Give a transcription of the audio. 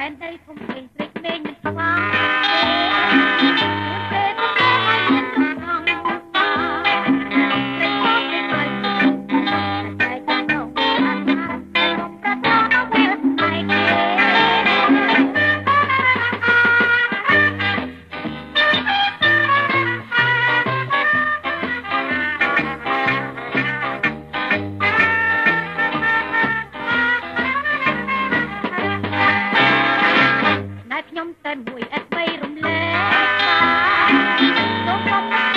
en hij komt geen trek mee in. ខ្ញុំតែមួយអត់បីរំលែកបានសូមសូម